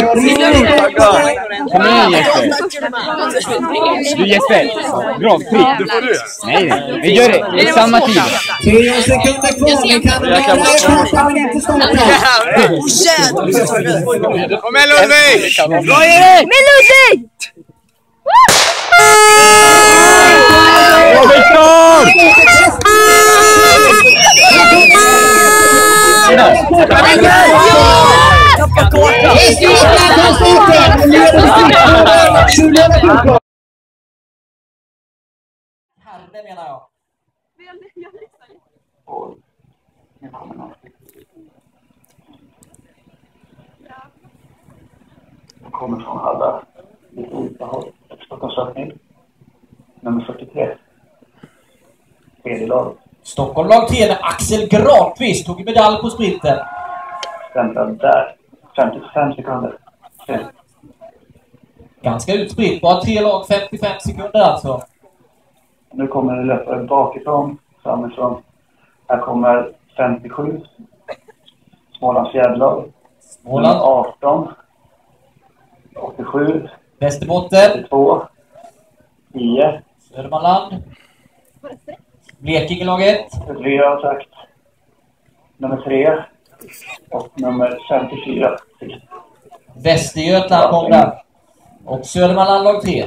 Kom igen! Du Jesper! Bra, får du. Nej, nej. Vi gör det! Det är samma tid! Tre sekunder kvar, men kan igen Ludvig! Bra Erik! Med Ludvig! Bra Viktor! Eskilstuna tar starten och Nu kommer 2014. Herre menar jag. Jag kommer från alla lite olika håll. Stockholmsöppning. Nummer 43. Tredje lag. Stockholm lag 3 Axel Granqvist tog medalj på sprinten. Vänta där. 55 sekunder. Tre. Ganska utspritt. Bara tre lag 55 sekunder alltså. Nu kommer det löpare bakifrån, framifrån. Här kommer 57. Smålands fjäderlag. Småland. Nummer 18. 87. Västerbotten. 82. 10. Södermanland. Blekinge lag 1. Tre har jag sagt. Nummer 3. Och nummer 54. Västergötland kom där. Och Södermanland lag 3.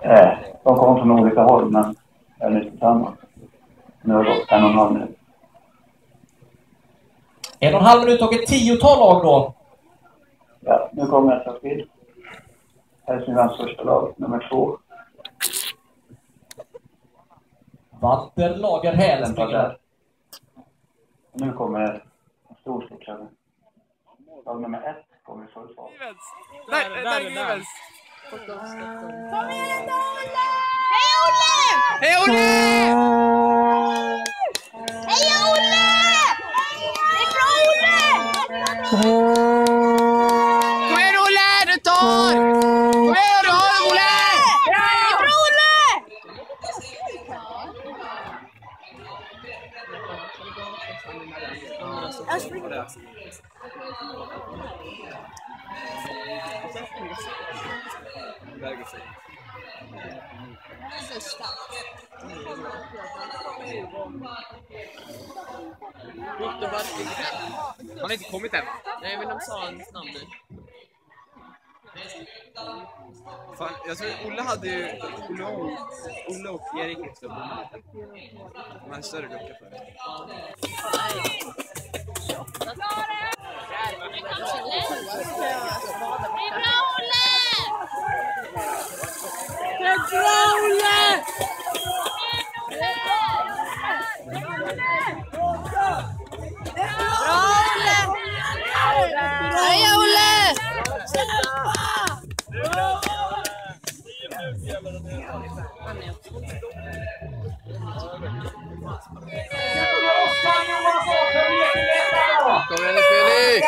Eh, de kommer från olika håll, men är nu tillsammans. Nu har det gått en och en halv minut. En och en halv minut och ett tiotal lag då. Ja, nu kommer nästa bild. Hälsinglands första lag, nummer två. Walter Lagerhäl Den var springer där. där. Och nu kommer en stor storklubb. Lag nummer ett kommer i full fart. Där, där är Givens! Hej Olle! Hej Olle! Hej Olle! Det är bra Olle! Han har inte kommit än va? Nej, men de sa hans namn nu. Fan, jag tror Olle hade ju... Olle och, Olle och Erik liksom. De hade större lucka för det. Det är bra Olle! Det är bra Olle! Kom igen nu Felix!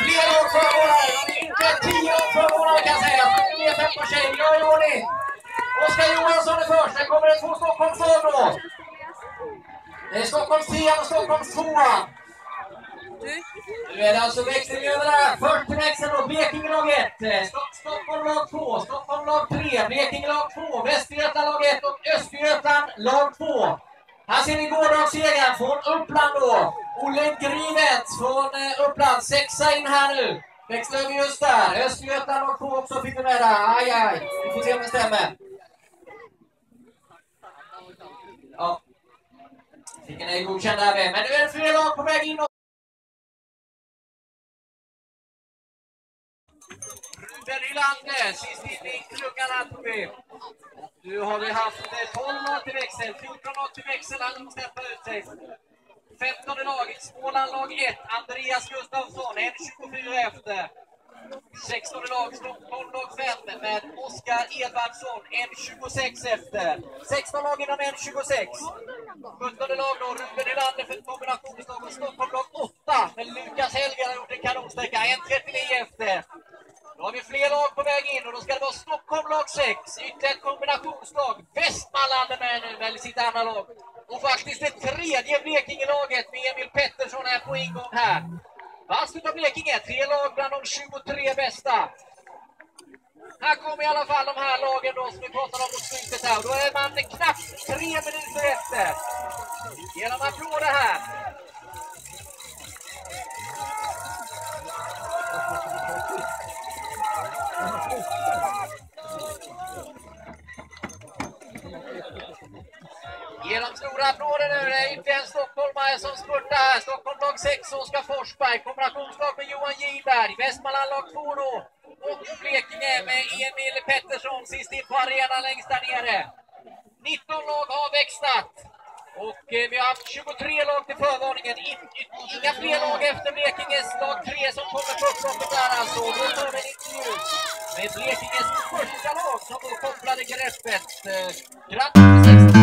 Flera år förvånade. Inte tio år förvånade kan jag säga. Det är fem i ordning. Oskar Johansson är först. Sen kommer det två Stockholmslag då. Det är Stockholms 10 och Stockholms 2. Nu är det alltså växling över där. Först till växeln då. Blekinge lag 1. Stockholm lag 2. Stockholm lag 3. Blekinge lag 2. Västergötland lag 1 och Östergötland lag 2. Här ser ni gårdagssegern från Uppland då. Olle Grivet från eh, Uppland. Sexa in här nu. Växlar över just där. Östergötland lag 2 också fick vi med där. Aj, aj. Vi får se om det stämmer. Ja. Fick en godkänd där med. Men nu är det fler lag på väg in. Ruben sist in i klungan här. Nu har vi haft eh, 12 lag till växel, 14 lag till växel, han släpper ut sig. 15 laget, Småland lag 1, Andreas Gustafsson, 1.24 efter. 16 lag, Stockholm lag 5 med Oskar Edvardsson, 1.26 efter. 16 lag inom 1.26. 17 lag då, Ruben Hylander för kombinationslag och Stockholm lag 8 Men Lukas Helger har gjort en kanonsträcka, 1.39 efter. Då har vi fler lag på väg in och då ska det vara Stockholm lag 6, ytterligare ett kombinationslag. Västmanland är med nu med sitt andra lag. Och faktiskt det tredje Blekingelaget med Emil Pettersson är på ingång här. Vasst utav Blekinge, tre lag bland de 23 bästa. Här kommer i alla fall de här lagen då som vi pratade om mot slutet här. Och Då är man knappt tre minuter efter. Genom applåder här. Applåder nu. Det är inte en stockholmare som spurtar här. Stockholm lag 6, Oskar Forsberg. Kombinationslag med Johan Gillberg. Västmanland lag 2 då. Och Blekinge med Emil Pettersson sist in på arenan längst där nere. 19 lag har växlat. Och eh, vi har haft 23 lag till förvarningen. In, inga fler lag efter Blekinges lag 3 som kommer på upploppet där alltså. Då tar vi en intervju med Blekinges första lag som då kopplade greppet. Eh, Grattis!